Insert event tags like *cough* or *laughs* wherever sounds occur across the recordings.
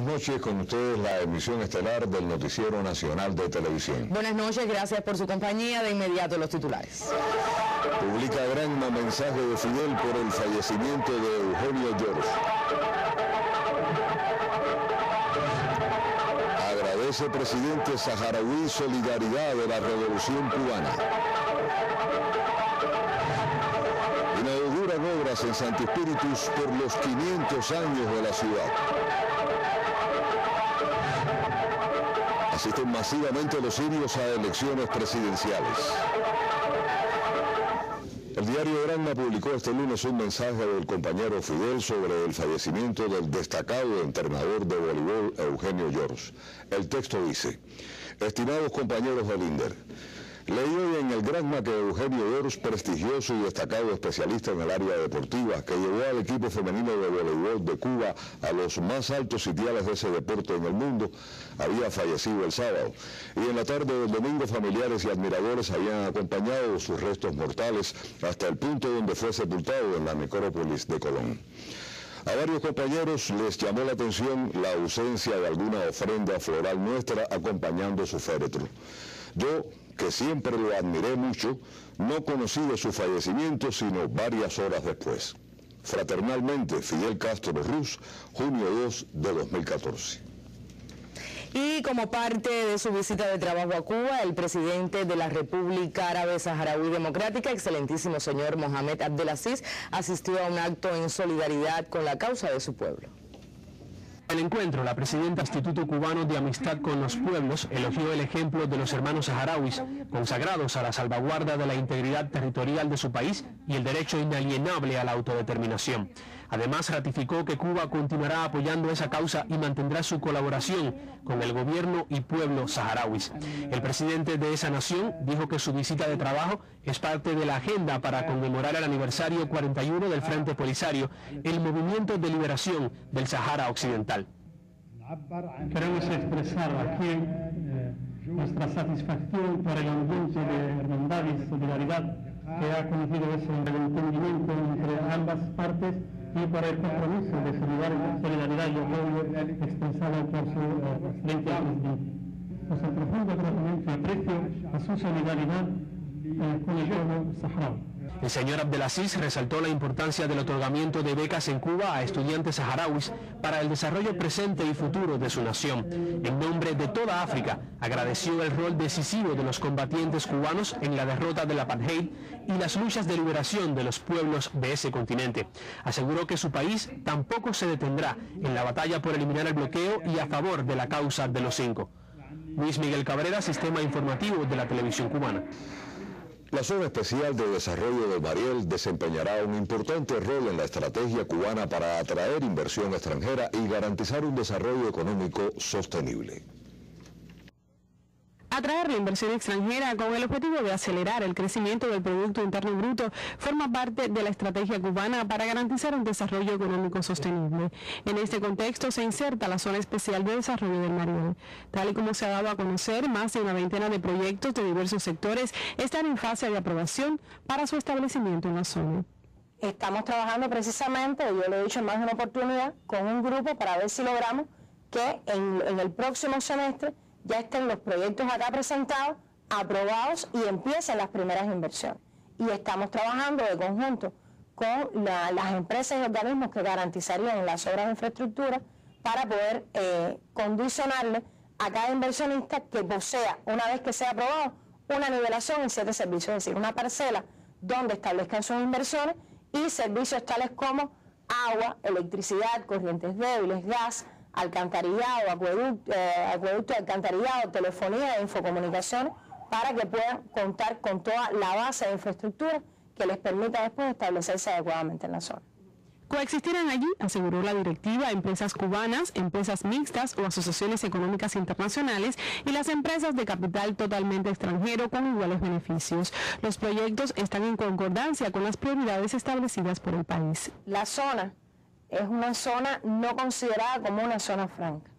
buenas noches. Con ustedes la emisión estelar del Noticiero Nacional de Televisión. Buenas noches, gracias por su compañía. De inmediato los titulares. Publica Granma mensaje de Fidel por el fallecimiento de Eugenio George. Agradece presidente saharaui solidaridad de la revolución cubana. Inauguran obras en Santi Espíritus por los 500 años de la ciudad. Asisten masivamente los sirios a elecciones presidenciales. El diario Granma publicó este lunes un mensaje del compañero Fidel sobre el fallecimiento del destacado entrenador de voleibol Eugenio George. El texto dice, estimados compañeros del INDER, Leí en el Granma que Eugenio George, prestigioso y destacado especialista en el área deportiva, que llevó al equipo femenino de voleibol de Cuba a los más altos sitiales de ese deporte en el mundo, había fallecido el sábado. Y en la tarde del domingo, familiares y admiradores habían acompañado sus restos mortales hasta el punto donde fue sepultado en la necrópolis de Colón. A varios compañeros les llamó la atención la ausencia de alguna ofrenda floral nuestra acompañando su féretro. Yo que siempre lo admiré mucho, no conocí de su fallecimiento sino varias horas después. Fraternalmente, Fidel Castro Ruz, junio 2 de 2014. Y como parte de su visita de trabajo a Cuba, el presidente de la República Árabe Saharaui Democrática, excelentísimo señor Mohamed Abdelaziz, asistió a un acto en solidaridad con la causa de su pueblo. El encuentro, la presidenta Instituto Cubano de Amistad con los Pueblos elogió el ejemplo de los hermanos saharauis, consagrados a la salvaguarda de la integridad territorial de su país y el derecho inalienable a la autodeterminación. Además, ratificó que Cuba continuará apoyando esa causa y mantendrá su colaboración con el gobierno y pueblo saharauis. El presidente de esa nación dijo que su visita de trabajo es parte de la agenda para conmemorar el aniversario 41 del Frente Polisario, el movimiento de liberación del Sahara Occidental. Queremos expresar aquí eh, nuestra satisfacción por el ambiente de hermandad y solidaridad que ha conocido ese entendimiento entre ambas partes y por el compromiso de solidaridad y apoyo expresado por su eh, presidente. Nuestro profundo agradecimiento y aprecio a su solidaridad eh, con el pueblo saharaui. El señor Abdelaziz resaltó la importancia del otorgamiento de becas en Cuba a estudiantes saharauis para el desarrollo presente y futuro de su nación. En nombre de toda África, agradeció el rol decisivo de los combatientes cubanos en la derrota del apartheid y las luchas de liberación de los pueblos de ese continente. Aseguró que su país tampoco se detendrá en la batalla por eliminar el bloqueo y a favor de la causa de los cinco. Luis Miguel Cabrera, Sistema Informativo de la Televisión Cubana. La Zona Especial de Desarrollo de Mariel desempeñará un importante rol en la estrategia cubana para atraer inversión extranjera y garantizar un desarrollo económico sostenible atraer la inversión extranjera con el objetivo de acelerar el crecimiento del Producto Interno Bruto forma parte de la estrategia cubana para garantizar un desarrollo económico sostenible. En este contexto se inserta la Zona Especial de Desarrollo del Mariel. Tal y como se ha dado a conocer, más de una veintena de proyectos de diversos sectores están en fase de aprobación para su establecimiento en la zona. Estamos trabajando precisamente, yo lo he dicho en más de una oportunidad, con un grupo para ver si logramos que en, en el próximo semestre ya estén los proyectos acá presentados, aprobados y empiecen las primeras inversiones. Y estamos trabajando de conjunto con las empresas y organismos que garantizarían las obras de infraestructura para poder eh, condicionarle a cada inversionista que posea, una vez que sea aprobado, una nivelación en siete servicios, es decir, una parcela donde establezcan sus inversiones y servicios tales como agua, electricidad, corrientes débiles, gas, alcantarillado, acueducto, eh, acueducto alcantarillado, telefonía e infocomunicaciones, para que puedan contar con toda la base de infraestructura que les permita después establecerse adecuadamente en la zona. Coexistirán allí, aseguró la directiva, empresas cubanas, empresas mixtas o asociaciones económicas internacionales y las empresas de capital totalmente extranjero con iguales beneficios. Los proyectos están en concordancia con las prioridades establecidas por el país. La zona es una zona no considerada como una zona franca.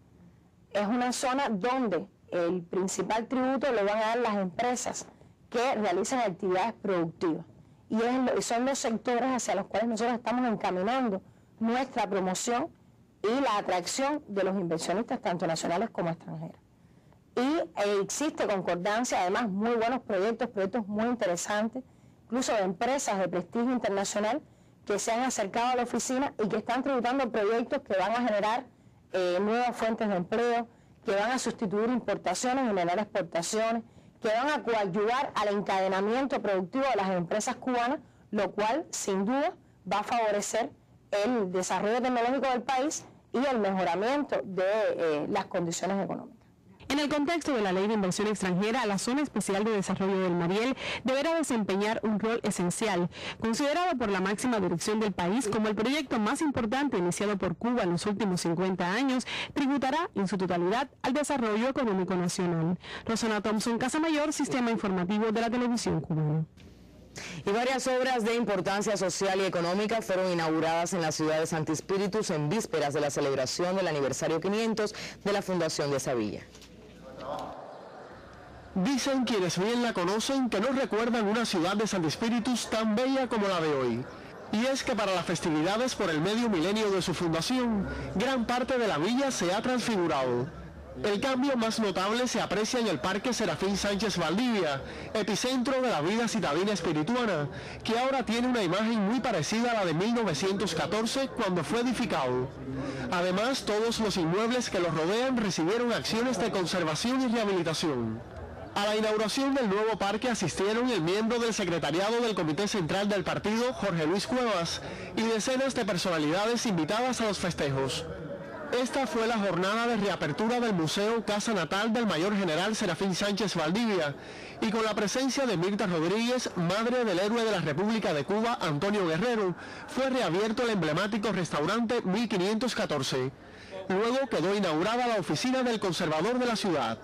Es una zona donde el principal tributo lo van a dar las empresas que realizan actividades productivas. Y son los sectores hacia los cuales nosotros estamos encaminando nuestra promoción y la atracción de los inversionistas, tanto nacionales como extranjeros. Y eh, existe concordancia, además, muy buenos proyectos, proyectos muy interesantes, incluso de empresas de prestigio internacional que se han acercado a la oficina y que están tributando proyectos que van a generar eh, nuevas fuentes de empleo, que van a sustituir importaciones, generar exportaciones, que van a coadyuvar al encadenamiento productivo de las empresas cubanas, lo cual sin duda va a favorecer el desarrollo tecnológico del país y el mejoramiento de eh, las condiciones económicas. En el contexto de la Ley de Inversión Extranjera, la Zona Especial de Desarrollo del Mariel deberá desempeñar un rol esencial, considerado por la máxima dirección del país como el proyecto más importante iniciado por Cuba en los últimos 50 años, tributará en su totalidad al desarrollo económico nacional. Rosana Thompson, Casa Mayor, Sistema Informativo de la Televisión Cubana. Y varias obras de importancia social y económica fueron inauguradas en la ciudad de Santi en vísperas de la celebración del aniversario 500 de la fundación de esa villa. Dicen quienes bien la conocen que no recuerdan una ciudad de San Espíritus tan bella como la de hoy. Y es que para las festividades por el medio milenio de su fundación, gran parte de la villa se ha transfigurado. El cambio más notable se aprecia en el Parque Serafín Sánchez Valdivia, epicentro de la vida citadina espirituana, que ahora tiene una imagen muy parecida a la de 1914 cuando fue edificado. Además, todos los inmuebles que lo rodean recibieron acciones de conservación y rehabilitación. A la inauguración del nuevo parque asistieron el miembro del secretariado del Comité Central del Partido, Jorge Luis Cuevas, y decenas de personalidades invitadas a los festejos. Esta fue la jornada de reapertura del Museo Casa Natal del Mayor General Serafín Sánchez Valdivia y con la presencia de Mirta Rodríguez, madre del héroe de la República de Cuba, Antonio Guerrero, fue reabierto el emblemático restaurante 1514. Luego quedó inaugurada la oficina del conservador de la ciudad.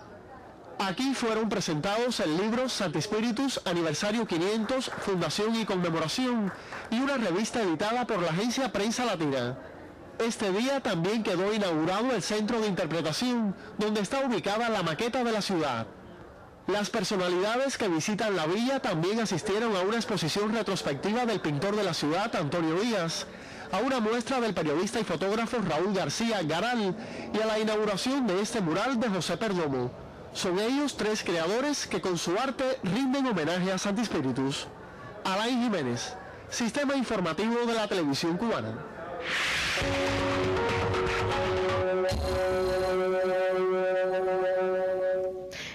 Aquí fueron presentados el libro Santi Spiritus Aniversario 500, Fundación y Conmemoración y una revista editada por la agencia Prensa Latina. Este día también quedó inaugurado el Centro de Interpretación, donde está ubicada la maqueta de la ciudad. Las personalidades que visitan la villa también asistieron a una exposición retrospectiva del pintor de la ciudad, Antonio Díaz, a una muestra del periodista y fotógrafo Raúl García Garal y a la inauguración de este mural de José Perdomo. Son ellos tres creadores que con su arte rinden homenaje a Santi Espíritus. Alain Jiménez, Sistema Informativo de la Televisión Cubana.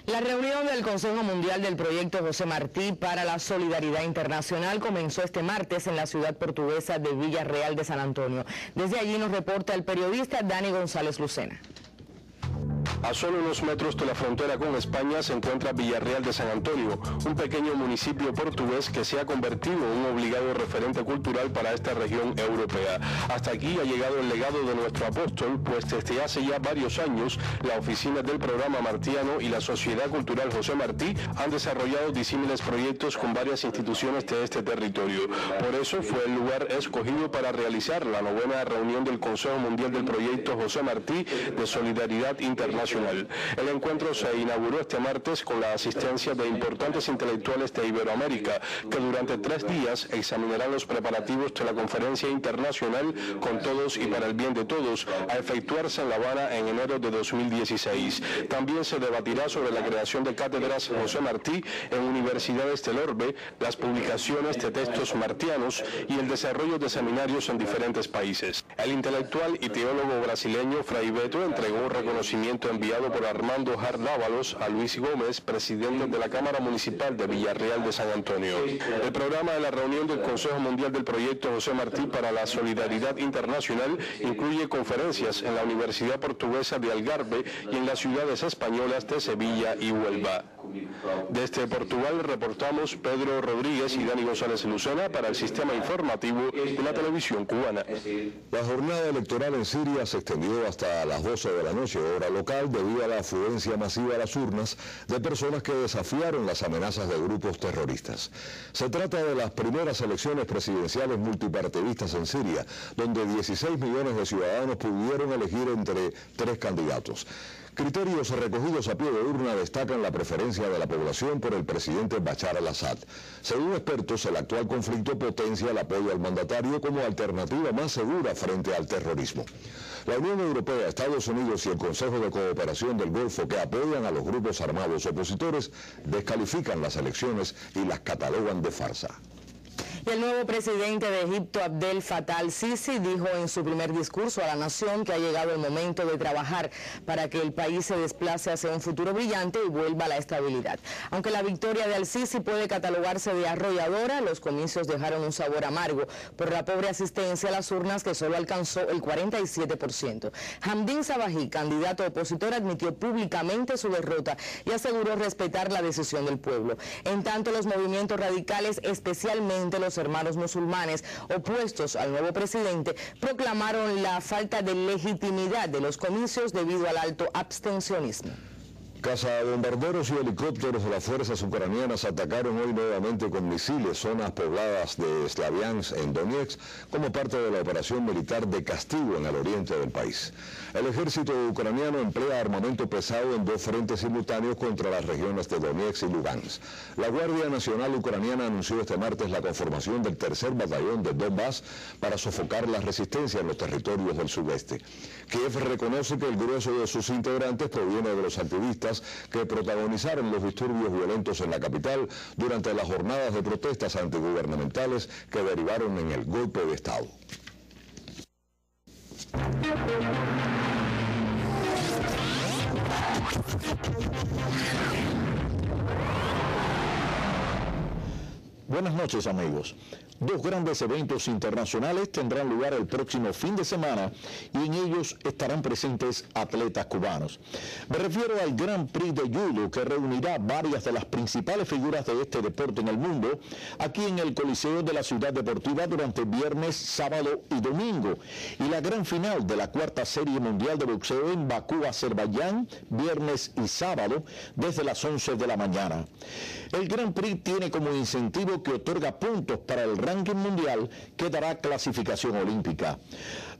La reunión del Consejo Mundial del Proyecto José Martí para la Solidaridad Internacional comenzó este martes en la ciudad portuguesa de Villarreal de San Antonio. Desde allí nos reporta el periodista Dani González Lucena. A solo unos metros de la frontera con España se encuentra Villarreal de San Antonio, un pequeño municipio portugués que se ha convertido en un obligado referente cultural para esta región europea. Hasta aquí ha llegado el legado de nuestro apóstol, pues desde hace ya varios años la oficina del programa Martiano y la Sociedad Cultural José Martí han desarrollado disímiles proyectos con varias instituciones de este territorio. Por eso fue el lugar escogido para realizar la novena reunión del Consejo Mundial del Proyecto José Martí de Solidaridad Internacional el encuentro se inauguró este martes con la asistencia de importantes intelectuales de Iberoamérica, que durante tres días examinarán los preparativos de la conferencia internacional con todos y para el bien de todos, a efectuarse en La Habana en enero de 2016. También se debatirá sobre la creación de cátedras José Martí en universidades del Orbe, las publicaciones de textos martianos y el desarrollo de seminarios en diferentes países. El intelectual y teólogo brasileño Fray Beto entregó un reconocimiento en enviado por Armando Jardávalos a Luis Gómez, presidente de la Cámara Municipal de Villarreal de San Antonio. El programa de la reunión del Consejo Mundial del Proyecto José Martí para la Solidaridad Internacional incluye conferencias en la Universidad Portuguesa de Algarve y en las ciudades españolas de Sevilla y Huelva. Desde Portugal reportamos Pedro Rodríguez y Dani González Lucena para el sistema informativo de la televisión cubana. La jornada electoral en Siria se extendió hasta las 12 de la noche, hora local, debido a la afluencia masiva a las urnas de personas que desafiaron las amenazas de grupos terroristas. Se trata de las primeras elecciones presidenciales multipartidistas en Siria, donde 16 millones de ciudadanos pudieron elegir entre tres candidatos. Criterios recogidos a pie de urna destacan la preferencia de la población por el presidente Bashar al-Assad. Según expertos, el actual conflicto potencia el apoyo al mandatario como alternativa más segura frente al terrorismo. La Unión Europea, Estados Unidos y el Consejo de Cooperación del Golfo que apoyan a los grupos armados opositores descalifican las elecciones y las catalogan de farsa. Y el nuevo presidente de Egipto, Abdel Fattah al-Sisi, dijo en su primer discurso a la nación que ha llegado el momento de trabajar para que el país se desplace hacia un futuro brillante y vuelva a la estabilidad. Aunque la victoria de al-Sisi puede catalogarse de arrolladora, los comicios dejaron un sabor amargo por la pobre asistencia a las urnas que solo alcanzó el 47%. Hamdin Sabahi, candidato opositor, admitió públicamente su derrota y aseguró respetar la decisión del pueblo. En tanto, los movimientos radicales, especialmente los hermanos musulmanes opuestos al nuevo presidente proclamaron la falta de legitimidad de los comicios debido al alto abstencionismo. Cazabombarderos y helicópteros de las fuerzas ucranianas atacaron hoy nuevamente con misiles zonas pobladas de Slaviansk en Donetsk como parte de la operación militar de castigo en el oriente del país. El ejército ucraniano emplea armamento pesado en dos frentes simultáneos contra las regiones de Donetsk y Lugansk. La Guardia Nacional Ucraniana anunció este martes la conformación del tercer batallón de Donbass para sofocar la resistencia en los territorios del sudeste. Kiev reconoce que el grueso de sus integrantes proviene de los activistas que protagonizaron los disturbios violentos en la capital durante las jornadas de protestas antigubernamentales que derivaron en el golpe de Estado. Buenas noches amigos. Dos grandes eventos internacionales tendrán lugar el próximo fin de semana y en ellos estarán presentes atletas cubanos. Me refiero al Grand Prix de Judo que reunirá varias de las principales figuras de este deporte en el mundo aquí en el Coliseo de la Ciudad Deportiva durante viernes, sábado y domingo y la gran final de la cuarta serie mundial de boxeo en Bakú, Azerbaiyán, viernes y sábado desde las 11 de la mañana. El Grand Prix tiene como incentivo que otorga puntos para el ranking mundial que dará clasificación olímpica.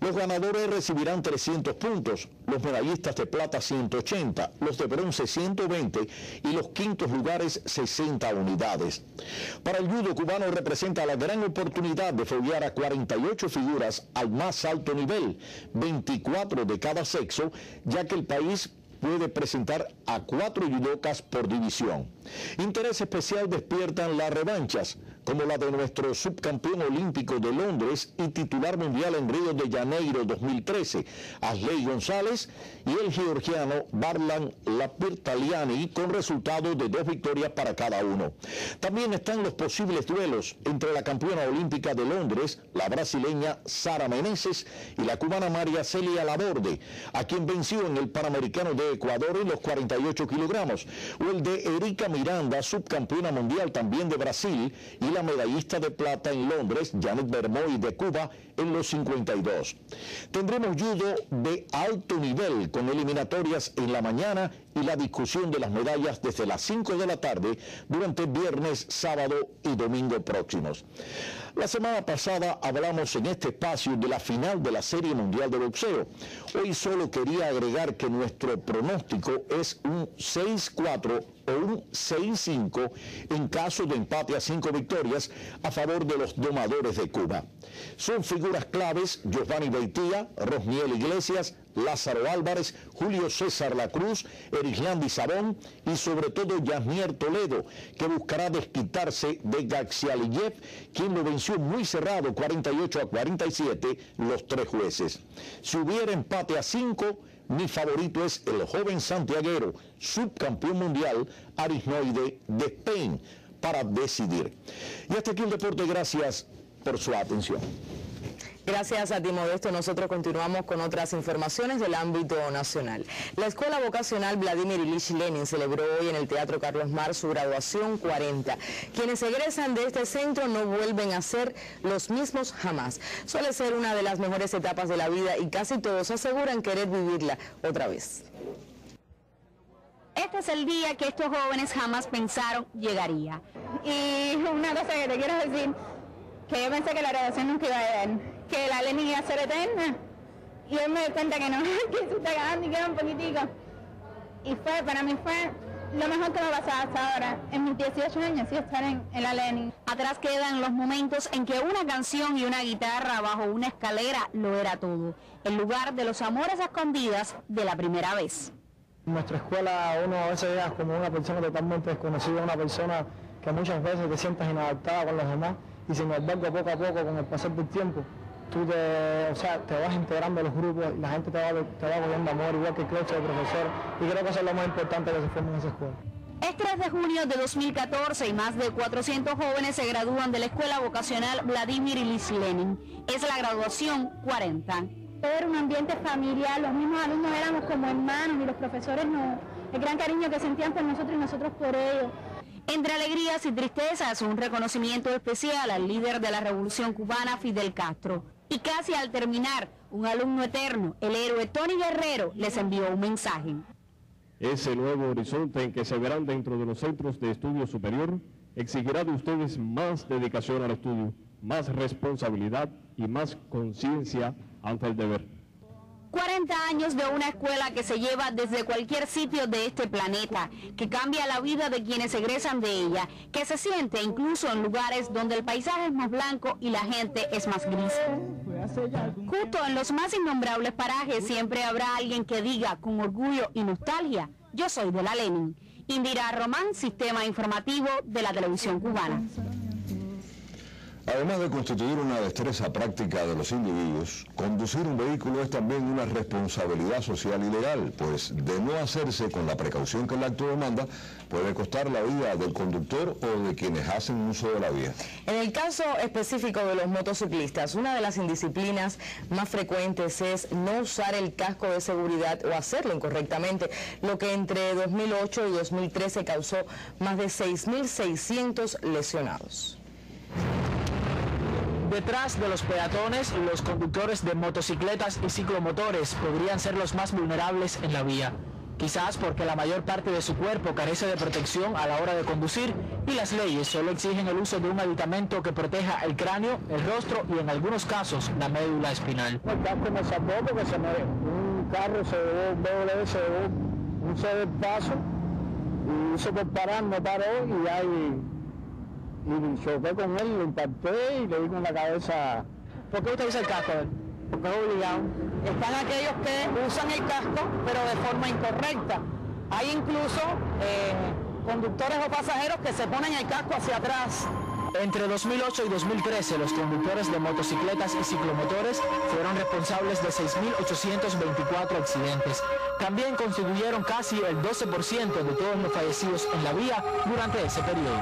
Los ganadores recibirán 300 puntos, los medallistas de plata 180, los de bronce 120 y los quintos lugares 60 unidades. Para el judo cubano representa la gran oportunidad de follar a 48 figuras al más alto nivel, 24 de cada sexo, ya que el país puede presentar a cuatro judocas por división. Interés especial despiertan las revanchas como la de nuestro subcampeón olímpico de Londres y titular mundial en Río de Janeiro 2013, Asley González, y el georgiano Barlan Lapirtaliani, con resultado de dos victorias para cada uno. También están los posibles duelos entre la campeona olímpica de Londres, la brasileña Sara Meneses, y la cubana María Celia Laborde, a quien venció en el Panamericano de Ecuador en los 48 kilogramos, o el de Erika Miranda, subcampeona mundial también de Brasil, y la medallista de plata en Londres, Janet Bermoy de Cuba, en los 52. Tendremos judo de alto nivel con eliminatorias en la mañana y la discusión de las medallas desde las 5 de la tarde durante viernes, sábado y domingo próximos. La semana pasada hablamos en este espacio de la final de la Serie Mundial de Boxeo. Hoy solo quería agregar que nuestro pronóstico es un 6-4 o un 6-5 en caso de empate a cinco victorias a favor de los domadores de Cuba. Son figuras claves Giovanni Beitía, Rosmiel Iglesias, Lázaro Álvarez, Julio César La Cruz, Erislandi Sabón y sobre todo Yasnier Toledo, que buscará desquitarse de Gaxialiyev, quien lo venció muy cerrado 48 a 47 los tres jueces. Si hubiera empate a 5, mi favorito es el joven santiaguero, subcampeón mundial, Arisnoide de Spain, para decidir. Y hasta aquí el deporte, gracias por su atención. Gracias a ti, Modesto. Nosotros continuamos con otras informaciones del ámbito nacional. La Escuela Vocacional Vladimir Ilich Lenin celebró hoy en el Teatro Carlos Mar su graduación 40. Quienes egresan de este centro no vuelven a ser los mismos jamás. Suele ser una de las mejores etapas de la vida y casi todos aseguran querer vivirla otra vez. Este es el día que estos jóvenes jamás pensaron llegaría. Y una cosa que te quiero decir, que yo pensé que la graduación nunca iba a llegar que la Lenin iba a ser eterna. Y hoy me doy cuenta que no, *laughs* que se está ganando y queda un poquitico. y fue, para mí fue lo mejor que me ha pasado hasta ahora, en mis 18 años, sí, estar en, en, la Lenin. Atrás quedan los momentos en que una canción y una guitarra bajo una escalera lo era todo. El lugar de los amores escondidas de la primera vez. En nuestra escuela uno a veces llega como una persona totalmente desconocida, una persona que muchas veces te sientas inadaptada con los demás y sin embargo poco a poco con el pasar del tiempo tú te, o sea, te vas integrando a los grupos, la gente te va, te va cogiendo amor, igual que el claustro de profesor, y creo que eso es lo más importante que se forma en esa escuela. Es 3 de junio de 2014 y más de 400 jóvenes se gradúan de la Escuela Vocacional Vladimir Ilyich Lenin. Es la graduación 40. Era un ambiente familiar, los mismos alumnos éramos como hermanos y los profesores no, el gran cariño que sentían por nosotros y nosotros por ellos. Entre alegrías y tristezas, un reconocimiento especial al líder de la Revolución Cubana, Fidel Castro. Y casi al terminar, un alumno eterno, el héroe Tony Guerrero, les envió un mensaje. Ese nuevo horizonte en que se verán dentro de los centros de estudio superior exigirá de ustedes más dedicación al estudio, más responsabilidad y más conciencia ante el deber. 40 años de una escuela que se lleva desde cualquier sitio de este planeta, que cambia la vida de quienes egresan de ella, que se siente incluso en lugares donde el paisaje es más blanco y la gente es más gris. Justo en los más innombrables parajes siempre habrá alguien que diga con orgullo y nostalgia, yo soy de la Lenin. Indira Román, Sistema Informativo de la Televisión Cubana. Además de constituir una destreza práctica de los individuos, conducir un vehículo es también una responsabilidad social y legal, pues de no hacerse con la precaución que el acto demanda, puede costar la vida del conductor o de quienes hacen uso de la vía. En el caso específico de los motociclistas, una de las indisciplinas más frecuentes es no usar el casco de seguridad o hacerlo incorrectamente, lo que entre 2008 y 2013 causó más de 6.600 lesionados. Detrás de los peatones, los conductores de motocicletas y ciclomotores podrían ser los más vulnerables en la vía. Quizás porque la mayor parte de su cuerpo carece de protección a la hora de conducir y las leyes solo exigen el uso de un aditamento que proteja el cráneo, el rostro y en algunos casos la médula espinal. Casco me porque se me, un carro se un y y y choqué con él, lo impacté y le di con la cabeza. ¿Por qué usted usa el casco? Porque es obligado. Están aquellos que usan el casco, pero de forma incorrecta. Hay incluso eh, conductores o pasajeros que se ponen el casco hacia atrás. Entre 2008 y 2013, los conductores de motocicletas y ciclomotores fueron responsables de 6.824 accidentes. También constituyeron casi el 12% de todos los fallecidos en la vía durante ese periodo.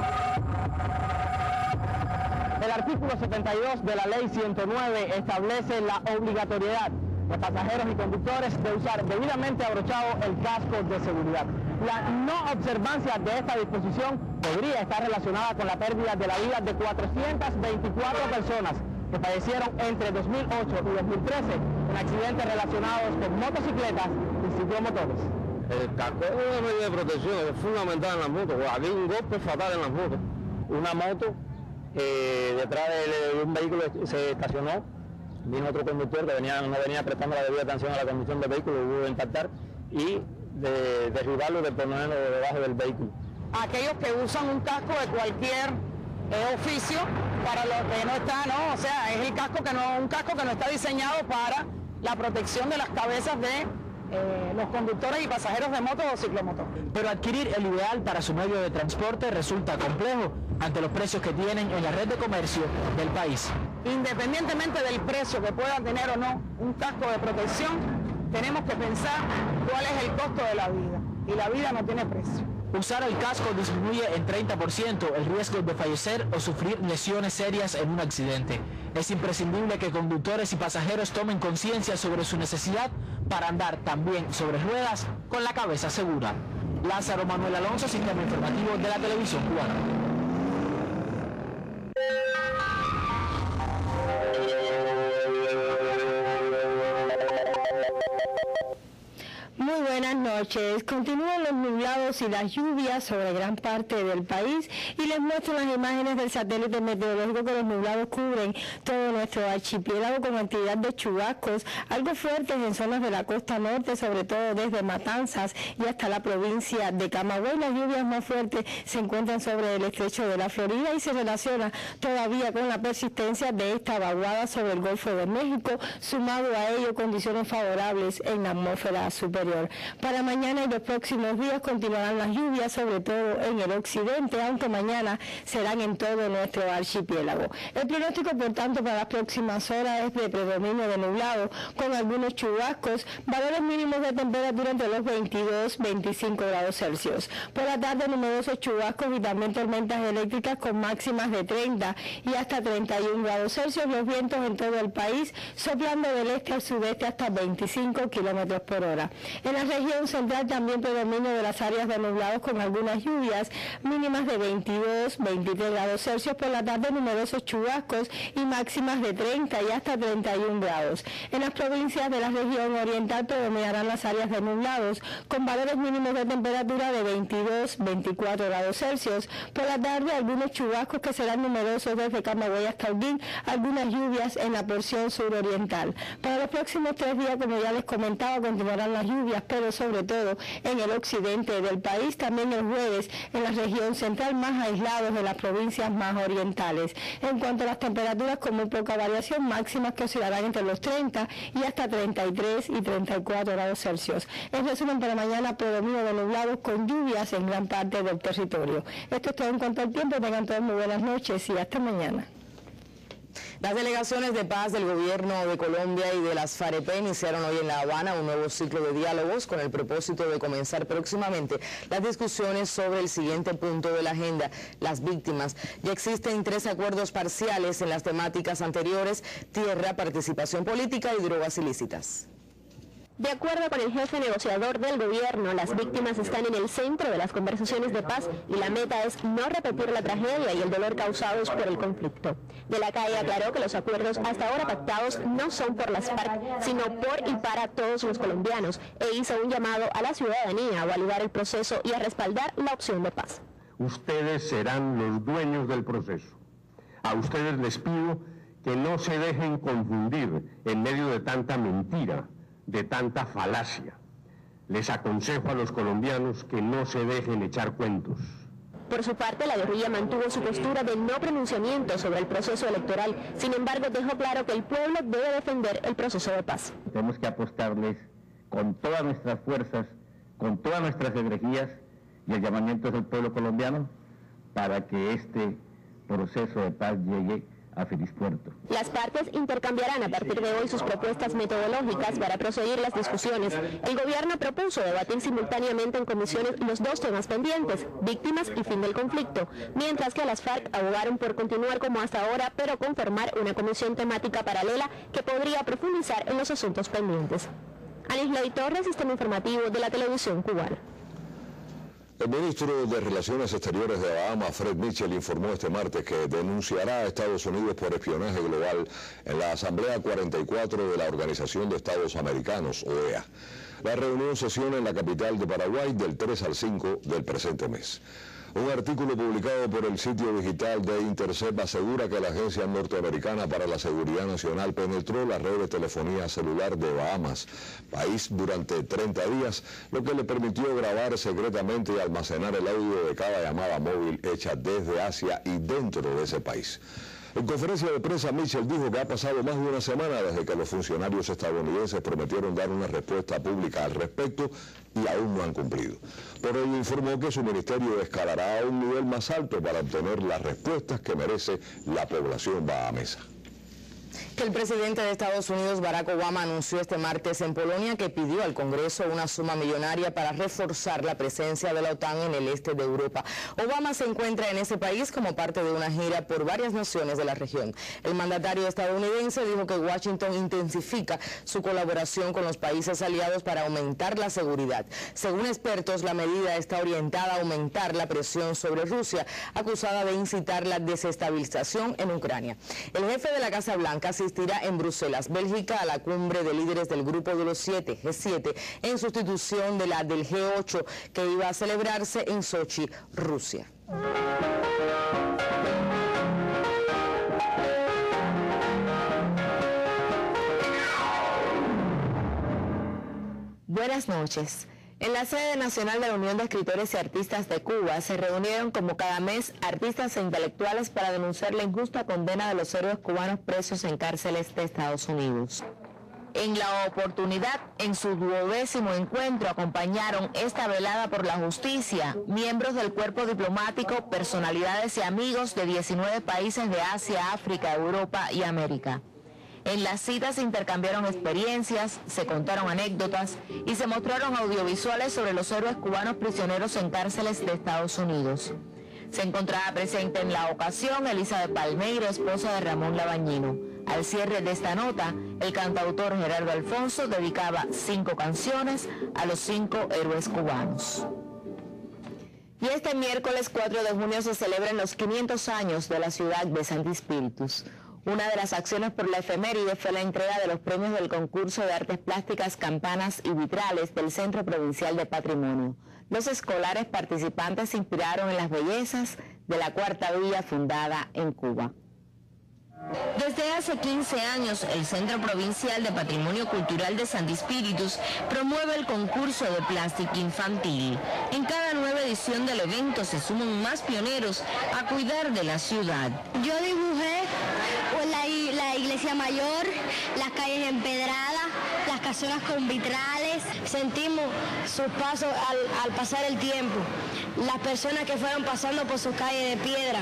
El artículo 72 de la Ley 109 establece la obligatoriedad de pasajeros y conductores de usar debidamente abrochado el casco de seguridad. La no observancia de esta disposición podría estar relacionada con la pérdida de la vida de 424 personas que fallecieron entre 2008 y 2013 en accidentes relacionados con motocicletas y ciclomotores. El casco es una medida de protección, es fundamental en las motos. Había un golpe fatal en las motos. Una moto eh, detrás de, un vehículo se estacionó, vino otro conductor que venía, no venía prestando la debida atención a la conducción del vehículo, hubo impactar y de, derribarlo de ponerlo debajo del vehículo. Aquellos que usan un casco de cualquier eh, oficio para los que no está, no, o sea, es el casco que no, un casco que no está diseñado para la protección de las cabezas de eh, los conductores y pasajeros de moto o ciclomotor. Pero adquirir el ideal para su medio de transporte resulta complejo ante los precios que tienen en la red de comercio del país. Independientemente del precio que pueda tener o no un casco de protección, tenemos que pensar cuál es el costo de la vida. Y la vida no tiene precio. Usar el casco disminuye en 30% el riesgo de fallecer o sufrir lesiones serias en un accidente. Es imprescindible que conductores y pasajeros tomen conciencia sobre su necesidad para andar también sobre ruedas con la cabeza segura. Lázaro Manuel Alonso, Sistema Informativo de la Televisión Cubana. Thank you. Muy buenas noches. Continúan los nublados y las lluvias sobre gran parte del país y les muestro las imágenes del satélite meteorológico que los nublados cubren todo nuestro archipiélago con actividad de chubascos, algo fuertes en zonas de la costa norte, sobre todo desde Matanzas y hasta la provincia de Camagüey. Las lluvias más fuertes se encuentran sobre el estrecho de la Florida y se relaciona todavía con la persistencia de esta vaguada sobre el Golfo de México, sumado a ello condiciones favorables en la atmósfera superior. Para mañana y los próximos días continuarán las lluvias, sobre todo en el occidente, aunque mañana serán en todo nuestro archipiélago. El pronóstico, por tanto, para las próximas horas es de predominio de nublado, con algunos chubascos, valores mínimos de temperatura entre los 22 25 grados Celsius. Por la tarde, numerosos chubascos y también tormentas eléctricas con máximas de 30 y hasta 31 grados Celsius. Los vientos en todo el país soplando del este al sudeste hasta 25 kilómetros por hora. En la región central también predominio de las áreas de nublados con algunas lluvias mínimas de 22, 23 grados Celsius. Por la tarde, numerosos chubascos y máximas de 30 y hasta 31 grados. En las provincias de la región oriental predominarán las áreas de nublados con valores mínimos de temperatura de 22, 24 grados Celsius. Por la tarde, algunos chubascos que serán numerosos desde Camagüey hasta Holguín, algunas lluvias en la porción suroriental. Para los próximos tres días, como ya les comentaba, continuarán las lluvias, pero sobre todo en el occidente del país, también el jueves en la región central, más aislados de las provincias más orientales. En cuanto a las temperaturas, con muy poca variación, máximas que oscilarán entre los 30 y hasta 33 y 34 grados Celsius. En resumen, para mañana predominio de nublados con lluvias en gran parte del territorio. Esto es todo en cuanto al tiempo. Tengan todos muy buenas noches y hasta mañana. Las delegaciones de paz del gobierno de Colombia y de las FAREP iniciaron hoy en La Habana un nuevo ciclo de diálogos con el propósito de comenzar próximamente las discusiones sobre el siguiente punto de la agenda, las víctimas. Ya existen tres acuerdos parciales en las temáticas anteriores, tierra, participación política y drogas ilícitas. De acuerdo con el jefe negociador del gobierno, las víctimas están en el centro de las conversaciones de paz y la meta es no repetir la tragedia y el dolor causados por el conflicto. De la calle aclaró que los acuerdos hasta ahora pactados no son por las FARC, sino por y para todos los colombianos e hizo un llamado a la ciudadanía a validar el proceso y a respaldar la opción de paz. Ustedes serán los dueños del proceso. A ustedes les pido que no se dejen confundir en medio de tanta mentira de tanta falacia. Les aconsejo a los colombianos que no se dejen echar cuentos. Por su parte, la guerrilla mantuvo su postura de no pronunciamiento sobre el proceso electoral. Sin embargo, dejó claro que el pueblo debe defender el proceso de paz. Tenemos que apostarles con todas nuestras fuerzas, con todas nuestras energías y el llamamiento del pueblo colombiano para que este proceso de paz llegue a Feliz Puerto. Las partes intercambiarán a partir de hoy sus propuestas metodológicas para proseguir las discusiones. El gobierno propuso debatir simultáneamente en comisiones los dos temas pendientes, víctimas y fin del conflicto, mientras que las FARC abogaron por continuar como hasta ahora, pero conformar una comisión temática paralela que podría profundizar en los asuntos pendientes. Anisla Torres, Sistema Informativo de la Televisión Cubana. El ministro de Relaciones Exteriores de Bahamas, Fred Mitchell, informó este martes que denunciará a Estados Unidos por espionaje global en la Asamblea 44 de la Organización de Estados Americanos, OEA. La reunión sesiona en la capital de Paraguay del 3 al 5 del presente mes. Un artículo publicado por el sitio digital de Intercept asegura que la Agencia Norteamericana para la Seguridad Nacional penetró la red de telefonía celular de Bahamas, país durante 30 días, lo que le permitió grabar secretamente y almacenar el audio de cada llamada móvil hecha desde Asia y dentro de ese país. En conferencia de prensa, Mitchell dijo que ha pasado más de una semana desde que los funcionarios estadounidenses prometieron dar una respuesta pública al respecto y aún no han cumplido. Por ello informó que su ministerio escalará a un nivel más alto para obtener las respuestas que merece la población bahamesa que el presidente de Estados Unidos, Barack Obama, anunció este martes en Polonia que pidió al Congreso una suma millonaria para reforzar la presencia de la OTAN en el este de Europa. Obama se encuentra en ese país como parte de una gira por varias naciones de la región. El mandatario estadounidense dijo que Washington intensifica su colaboración con los países aliados para aumentar la seguridad. Según expertos, la medida está orientada a aumentar la presión sobre Rusia, acusada de incitar la desestabilización en Ucrania. El jefe de la Casa Blanca asistirá en Bruselas, Bélgica, a la cumbre de líderes del Grupo de los Siete, G7, en sustitución de la del G8, que iba a celebrarse en Sochi, Rusia. Buenas noches. En la sede nacional de la Unión de Escritores y Artistas de Cuba se reunieron como cada mes artistas e intelectuales para denunciar la injusta condena de los héroes cubanos presos en cárceles de Estados Unidos. En la oportunidad, en su duodécimo encuentro, acompañaron esta velada por la justicia miembros del cuerpo diplomático, personalidades y amigos de 19 países de Asia, África, Europa y América. En las citas se intercambiaron experiencias, se contaron anécdotas y se mostraron audiovisuales sobre los héroes cubanos prisioneros en cárceles de Estados Unidos. Se encontraba presente en la ocasión Elizabeth Palmeiro, esposa de Ramón Labañino. Al cierre de esta nota, el cantautor Gerardo Alfonso dedicaba cinco canciones a los cinco héroes cubanos. Y este miércoles 4 de junio se celebran los 500 años de la ciudad de Santi Espíritus. Una de las acciones por la efeméride fue la entrega de los premios del concurso de artes plásticas, campanas y vitrales del Centro Provincial de Patrimonio. Los escolares participantes se inspiraron en las bellezas de la cuarta villa fundada en Cuba. Desde hace 15 años, el Centro Provincial de Patrimonio Cultural de Santi Espíritus promueve el concurso de plástica infantil. En cada nueva edición del evento se suman más pioneros a cuidar de la ciudad. Yo dibujé la, iglesia mayor, las calles empedradas, con vitrales. Sentimos sus pasos al pasar el tiempo las personas que fueron pasando por sus calles de piedra,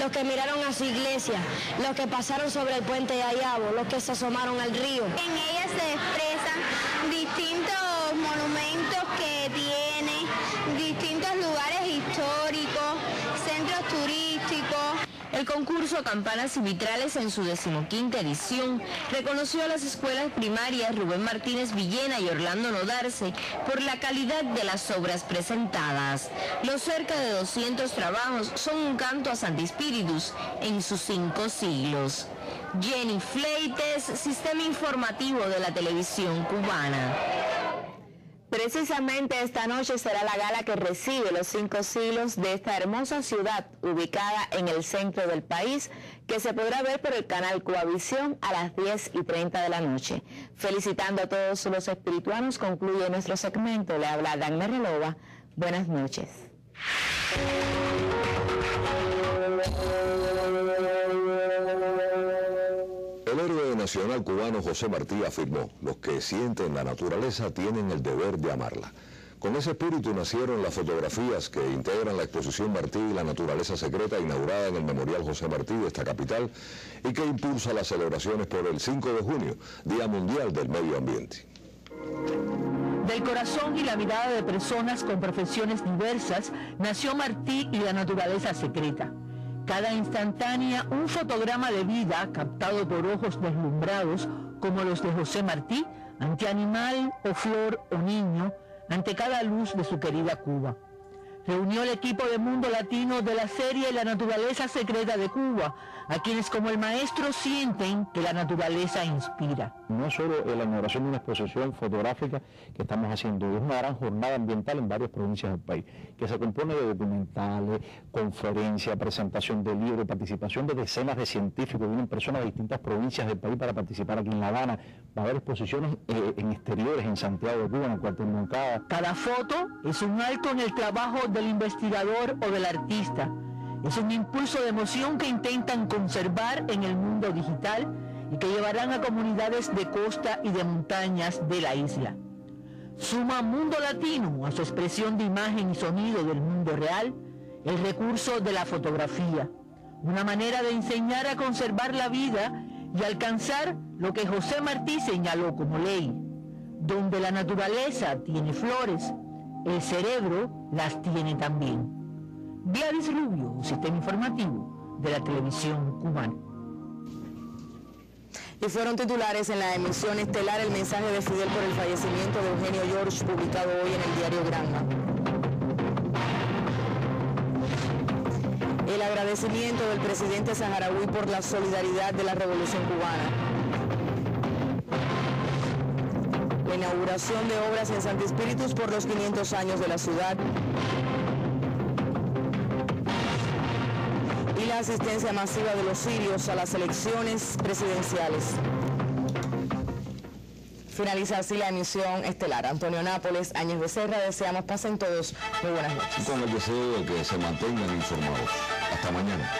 los que miraron a su iglesia, los que pasaron sobre el puente de Ayabo, los que se asomaron al río. En ella se expresan concurso Campanas y Vitrales en su decimoquinta edición reconoció a las escuelas primarias Rubén Martínez Villena y Orlando Nodarse por la calidad de las obras presentadas. Los cerca de 200 trabajos son un canto a Santi Espíritus en sus cinco siglos. Jenny Fleites, Sistema Informativo de la Televisión Cubana. Precisamente esta noche será la gala que recibe los cinco siglos de esta hermosa ciudad ubicada en el centro del país, que se podrá ver por el canal Coavisión a las 10 y 30 de la noche. Felicitando a todos los espirituanos, concluye nuestro segmento. Le habla Dagmar Relova. Buenas noches. Nacional cubano José Martí afirmó, los que sienten la naturaleza tienen el deber de amarla. Con ese espíritu nacieron las fotografías que integran la exposición Martí y la naturaleza secreta inaugurada en el Memorial José Martí de esta capital y que impulsa las celebraciones por el 5 de junio, Día Mundial del Medio Ambiente. Del corazón y la mirada de personas con profesiones diversas nació Martí y la naturaleza secreta cada instantánea un fotograma de vida captado por ojos deslumbrados como los de José Martí ante animal o flor o niño, ante cada luz de su querida Cuba reunió el equipo de Mundo Latino de la serie La naturaleza secreta de Cuba, a quienes como el maestro sienten que la naturaleza inspira. No solo la inauguración de una exposición fotográfica que estamos haciendo, es una gran jornada ambiental en varias provincias del país, que se compone de documentales, conferencias, presentación de libros, participación de decenas de científicos, vienen personas de distintas provincias del país para participar aquí en La Habana, va a haber exposiciones eh, en exteriores, en Santiago de Cuba, en el cuartel Moncada. Cada foto es un alto en el trabajo del investigador o del artista. Es un impulso de emoción que intentan conservar en el mundo digital y que llevarán a comunidades de costa y de montañas de la isla. Suma Mundo Latino a su expresión de imagen y sonido del mundo real el recurso de la fotografía, una manera de enseñar a conservar la vida y alcanzar lo que José Martí señaló como ley, donde la naturaleza tiene flores, el cerebro las tiene también. Gladys Rubio, Sistema Informativo de la Televisión Cubana. Y fueron titulares en la emisión estelar el mensaje de Fidel por el fallecimiento de Eugenio George, publicado hoy en el diario Granma. El agradecimiento del presidente saharaui por la solidaridad de la revolución cubana. Inauguración de obras en Santi Espíritus por los 500 años de la ciudad y la asistencia masiva de los sirios a las elecciones presidenciales. Finaliza así la emisión estelar. Antonio Nápoles, Áñez Becerra, deseamos pasen todos muy buenas noches. Con el deseo de que se mantengan informados. Hasta mañana.